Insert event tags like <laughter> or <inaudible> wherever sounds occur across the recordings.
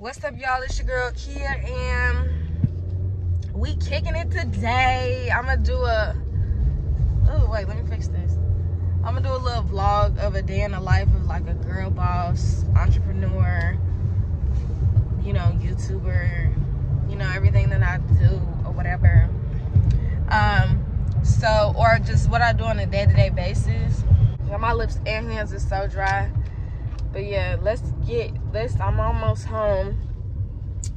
What's up, y'all? It's your girl Kia, and we kicking it today. I'm gonna do a. Oh wait, let me fix this. I'm gonna do a little vlog of a day in the life of like a girl boss, entrepreneur, you know, YouTuber, you know, everything that I do or whatever. Um, so or just what I do on a day-to-day basis. My lips and hands are so dry. But yeah, let's get this. I'm almost home.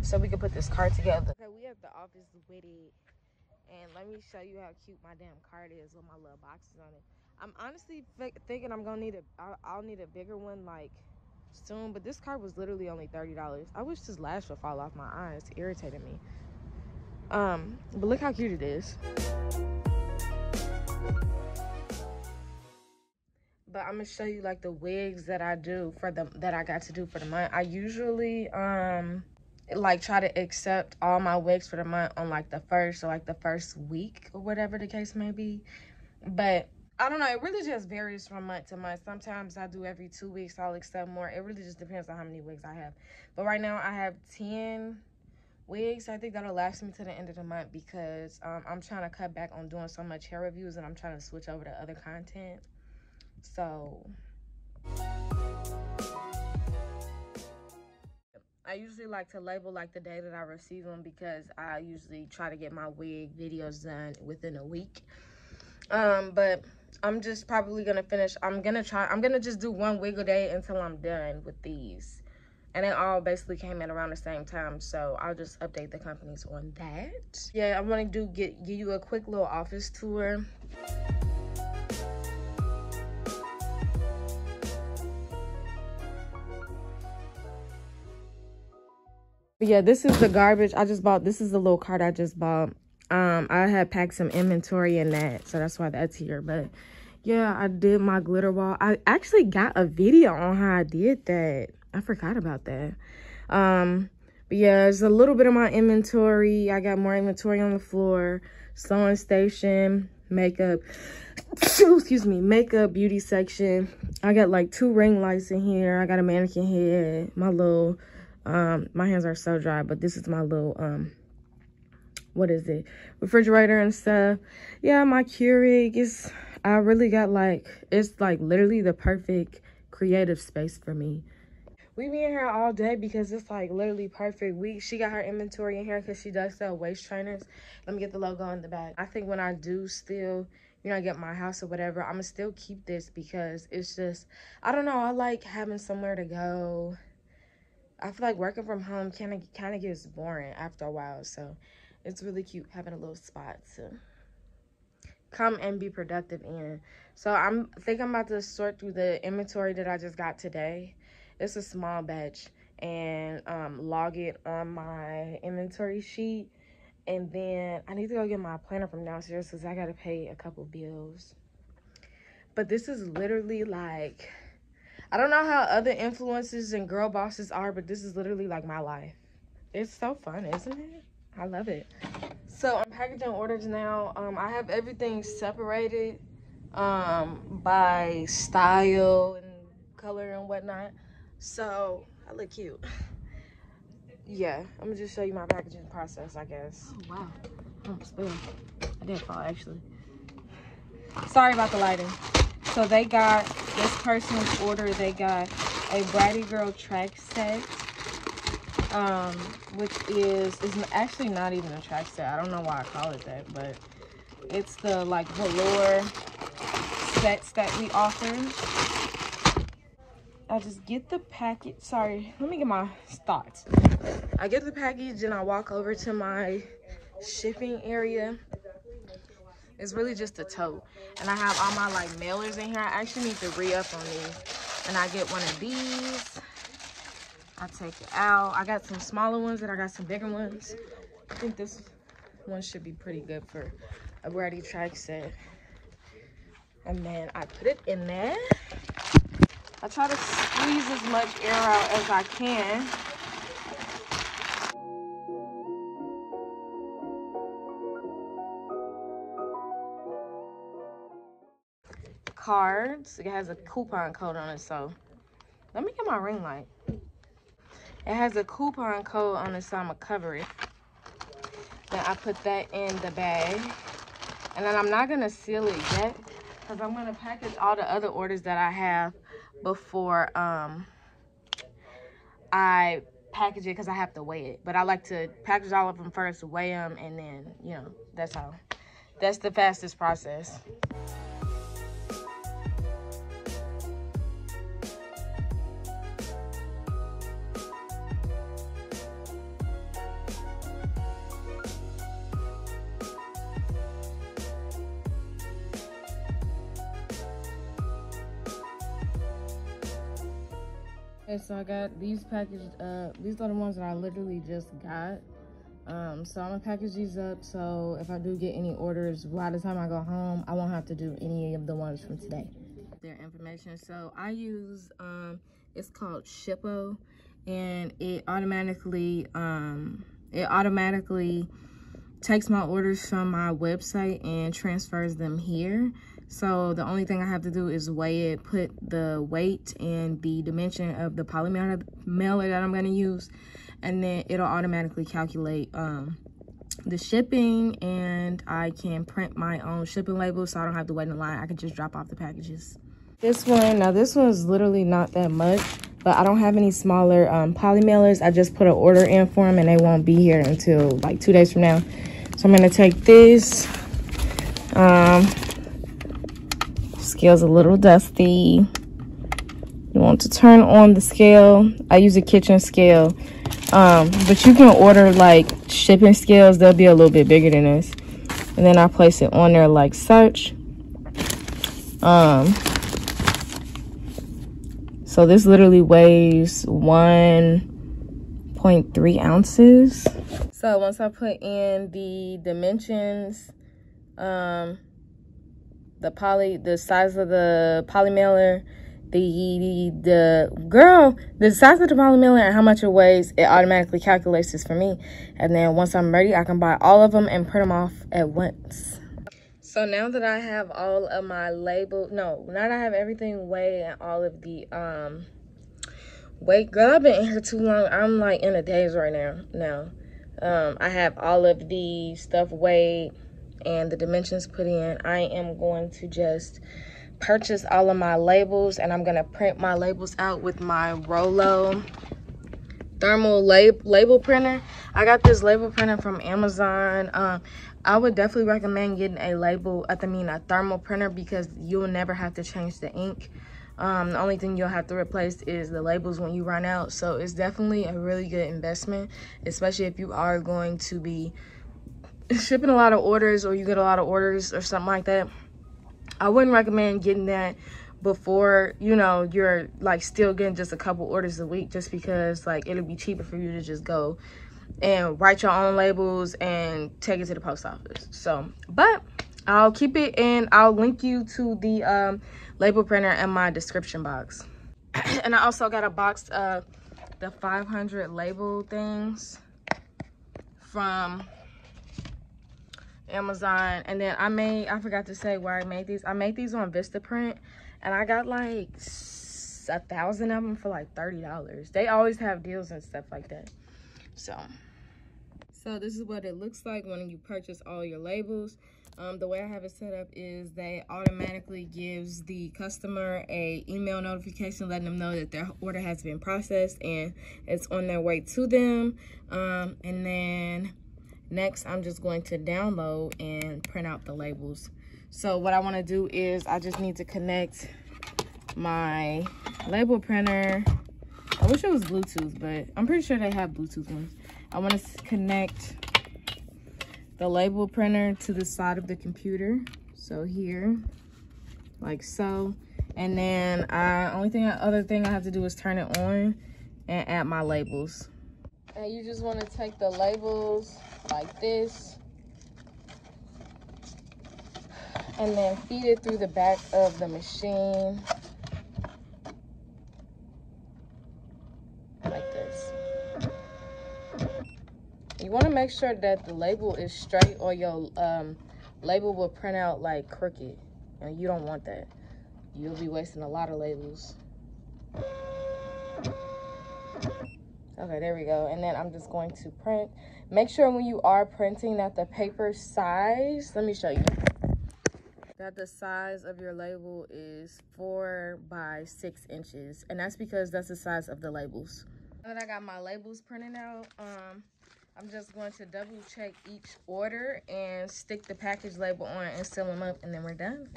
So we can put this card together. Okay, we at the office with it. And let me show you how cute my damn card is with my little boxes on it. I'm honestly thinking I'm gonna need a, I'll, I'll need a bigger one like soon. But this card was literally only $30. I wish this lash would fall off my eyes. It's irritating me. Um, but look how cute it is. But I'm gonna show you like the wigs that I do for the that I got to do for the month. I usually um like try to accept all my wigs for the month on like the first or like the first week or whatever the case may be. But I don't know, it really just varies from month to month. Sometimes I do every two weeks, I'll accept more. It really just depends on how many wigs I have. But right now I have 10 wigs. I think that'll last me to the end of the month because um, I'm trying to cut back on doing so much hair reviews and I'm trying to switch over to other content. So I usually like to label like the day that I receive them because I usually try to get my wig videos done within a week. Um, but I'm just probably gonna finish. I'm gonna try. I'm gonna just do one wig a day until I'm done with these. And they all basically came in around the same time, so I'll just update the companies on that. Yeah, I want to do get give you a quick little office tour. But yeah, this is the garbage I just bought. This is the little cart I just bought. Um, I had packed some inventory in that, so that's why that's here. But yeah, I did my glitter wall. I actually got a video on how I did that. I forgot about that. Um, but yeah, there's a little bit of my inventory. I got more inventory on the floor. Sewing station, makeup. <sniffs> Excuse me, makeup, beauty section. I got like two ring lights in here. I got a mannequin head, my little um, my hands are so dry, but this is my little, um, what is it? Refrigerator and stuff. Yeah, my Keurig is, I really got like, it's like literally the perfect creative space for me. We be in here all day because it's like literally perfect. We She got her inventory in here because she does sell waist trainers. Let me get the logo in the back. I think when I do still you know, get my house or whatever, I'm to still keep this because it's just, I don't know, I like having somewhere to go. I feel like working from home kind of kind of gets boring after a while. So it's really cute having a little spot to come and be productive in. So I'm think I'm about to sort through the inventory that I just got today. It's a small batch and um, log it on my inventory sheet. And then I need to go get my planner from downstairs because I got to pay a couple bills. But this is literally like I don't know how other influencers and girl bosses are, but this is literally like my life. It's so fun, isn't it? I love it. So I'm packaging orders now. Um, I have everything separated um, by style and color and whatnot. So I look cute. Yeah, I'm gonna just show you my packaging process, I guess. Oh wow, oh, spill. I did fall actually. Sorry about the lighting. So they got this person's order. They got a Bratty Girl track set, um, which is is actually not even a track set. I don't know why I call it that, but it's the like velour sets that we offer. I just get the package. Sorry, let me get my thoughts. I get the package and I walk over to my shipping area it's really just a tote. And I have all my like mailers in here. I actually need to re-up on these. And I get one of these. I take it out. I got some smaller ones and I got some bigger ones. I think this one should be pretty good for a Bratty track set. And then I put it in there. I try to squeeze as much air out as I can. Cards. It has a coupon code on it, so let me get my ring light. It has a coupon code on it, so I'm gonna cover it. Then I put that in the bag. And then I'm not gonna seal it yet because I'm gonna package all the other orders that I have before um I package it because I have to weigh it. But I like to package all of them first, weigh them, and then, you know, that's how. That's the fastest process. Okay, so I got these packaged uh these are the ones that I literally just got. Um, so I'm gonna package these up so if I do get any orders by the time I go home, I won't have to do any of the ones from today. Their information. So I use um it's called Shippo and it automatically um it automatically takes my orders from my website and transfers them here. So the only thing I have to do is weigh it, put the weight and the dimension of the polymer mailer that I'm going to use, and then it'll automatically calculate um, the shipping and I can print my own shipping label so I don't have to wait in line. I can just drop off the packages. This one, now this one is literally not that much, but I don't have any smaller um, poly mailers. I just put an order in for them and they won't be here until like two days from now. So I'm going to take this. Um, scale's a little dusty. You want to turn on the scale. I use a kitchen scale. Um, but you can order like shipping scales. They'll be a little bit bigger than this. And then I place it on there like such. Um, so this literally weighs 1.3 ounces. So once I put in the dimensions, um, the poly the size of the poly mailer the the girl the size of the poly mailer and how much it weighs it automatically calculates this for me. And then once i'm ready i can buy all of them and print them off at once. So now that i have all of my label no now that i have everything weighed and all of the um weight girl i've been here too long. I'm like in a daze right now now. Um i have all of the stuff weighed and the dimensions put in, I am going to just purchase all of my labels and I'm going to print my labels out with my Rollo thermal lab label printer. I got this label printer from Amazon. Um, I would definitely recommend getting a label, I mean a thermal printer because you'll never have to change the ink. Um, the only thing you'll have to replace is the labels when you run out. So it's definitely a really good investment, especially if you are going to be shipping a lot of orders or you get a lot of orders or something like that, I wouldn't recommend getting that before, you know, you're like still getting just a couple orders a week just because like it'll be cheaper for you to just go and write your own labels and take it to the post office. So, but I'll keep it and I'll link you to the um, label printer in my description box. <clears throat> and I also got a box of the 500 label things from Amazon. And then I made, I forgot to say where I made these. I made these on Vistaprint. And I got like a thousand of them for like $30. They always have deals and stuff like that. So, so this is what it looks like when you purchase all your labels. Um, the way I have it set up is they automatically gives the customer a email notification letting them know that their order has been processed and it's on their way to them. Um, and then Next, I'm just going to download and print out the labels. So what I want to do is I just need to connect my label printer. I wish it was Bluetooth, but I'm pretty sure they have Bluetooth ones. I want to connect the label printer to the side of the computer. So here, like so. And then uh, only thing, other thing I have to do is turn it on and add my labels. And you just want to take the labels like this. And then feed it through the back of the machine. Like this. You want to make sure that the label is straight or your um, label will print out like crooked. And you don't want that. You'll be wasting a lot of labels. Okay, there we go. And then I'm just going to print. Make sure when you are printing that the paper size, let me show you. That the size of your label is four by six inches. And that's because that's the size of the labels. Now that I got my labels printed out, um, I'm just going to double check each order and stick the package label on and seal them up and then we're done.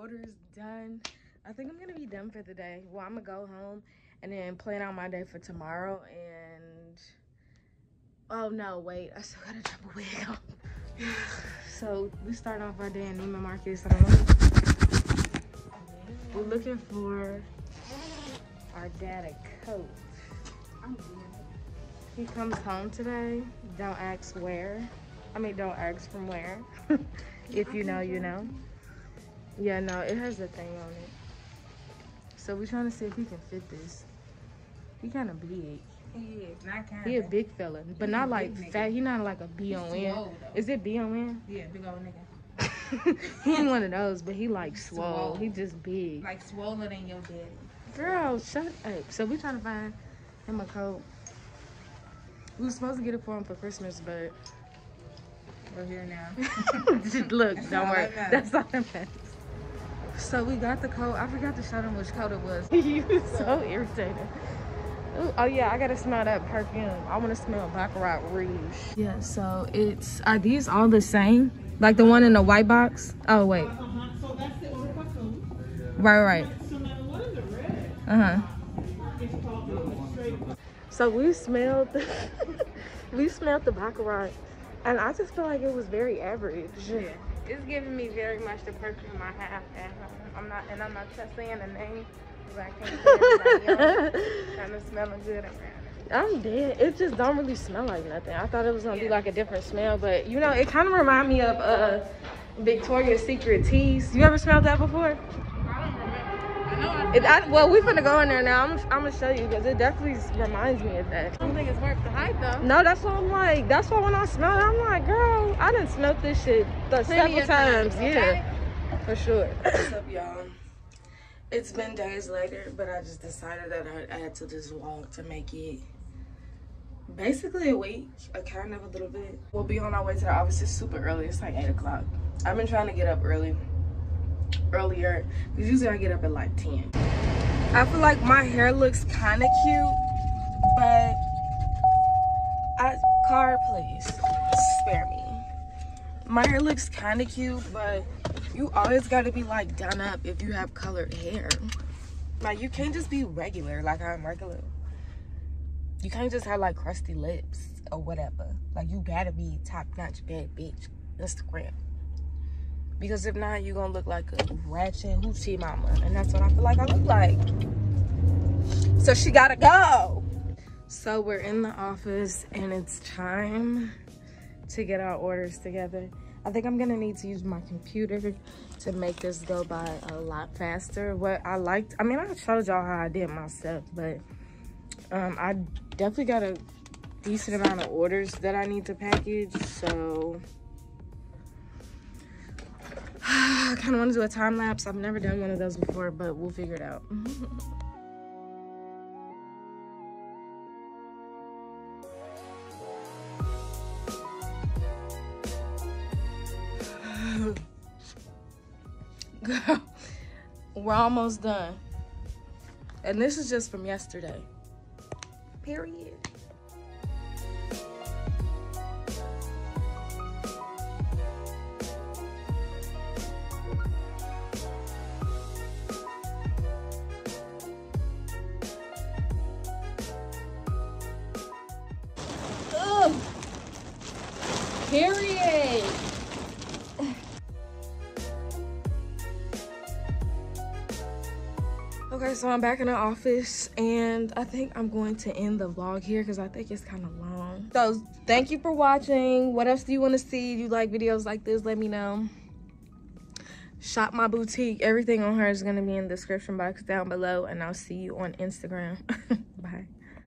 Orders done. I think I'm gonna be done for the day. Well, I'm gonna go home and then plan out my day for tomorrow. And oh no, wait, I still gotta drop a wig on. <sighs> so we start off our day in Neiman Marcus. We're looking for our dad a coat. He comes home today. Don't ask where. I mean, don't ask from where. <laughs> if you know, you know. Yeah, no, it has a thing on it. So we're trying to see if he can fit this. He kind of big. He is, not kind He a big fella, but not like fat. He not like a B on He's N. Is it B O N? Yeah, big old nigga. <laughs> he ain't one of those, but he like swole. Swole. He just big. Like swollen than your daddy. Girl, shut up. So we trying to find him a coat. We were supposed to get it for him for Christmas, but We're here now. <laughs> look, That's don't worry. That's all that matters. So we got the coat. I forgot to show them which coat it was. <laughs> <laughs> you so irritated. Ooh, oh yeah, I gotta smell that perfume. I wanna smell Baccarat Rouge. Yeah, so it's, are these all the same? Like the one in the white box? Oh wait, Uh-huh. So that's the order for two. right, right. So now what is the red? Uh-huh. It's called the straight. So we smelled, the, <laughs> we smelled the Baccarat and I just feel like it was very average. Yeah. It's giving me very much the perfume I have at home. I'm not, and I'm not just saying the name because I can't everybody. Kind <laughs> of smelling good around it. I'm dead. It just don't really smell like nothing. I thought it was gonna be like a different smell, but you know, it kind of remind me of uh Victoria's Secret Tease. You ever smelled that before? It, I, well, we finna go in there now. I'm, I'm gonna show you because it definitely reminds me of that. I don't think it's worth the hype though. No, that's what I'm like. That's why when I smell it, I'm like, girl, I didn't smell this shit the several times, times. okay? Yeah, for sure. What's up, y'all? It's been days later, but I just decided that I'd add to just vlog to make it basically a week, a kind of a little bit. We'll be on our way to the office. It's super early. It's like 8 o'clock. I've been trying to get up early, earlier, because usually I get up at like 10. I feel like my hair looks kind of cute, but I, car, please spare me. My hair looks kind of cute, but you always got to be like done up if you have colored hair. Like you can't just be regular like I'm regular. You can't just have like crusty lips or whatever. Like you gotta be top notch bad bitch Instagram. Because if not, you're gonna look like a ratchet hoochie mama. And that's what I feel like I look like. So she gotta go. So we're in the office and it's time to get our orders together. I think I'm gonna need to use my computer to make this go by a lot faster. What I liked, I mean, I showed y'all how I did my stuff, but um, I definitely got a decent amount of orders that I need to package. So <sighs> I kind of want to do a time lapse. I've never done one of those before, but we'll figure it out. <sighs> Girl, we're almost done. And this is just from yesterday. Period. Period. <sighs> Okay, so I'm back in the office and I think I'm going to end the vlog here because I think it's kind of long. So thank you for watching. What else do you want to see? Do you like videos like this? Let me know. Shop my boutique. Everything on her is going to be in the description box down below and I'll see you on Instagram. <laughs> Bye.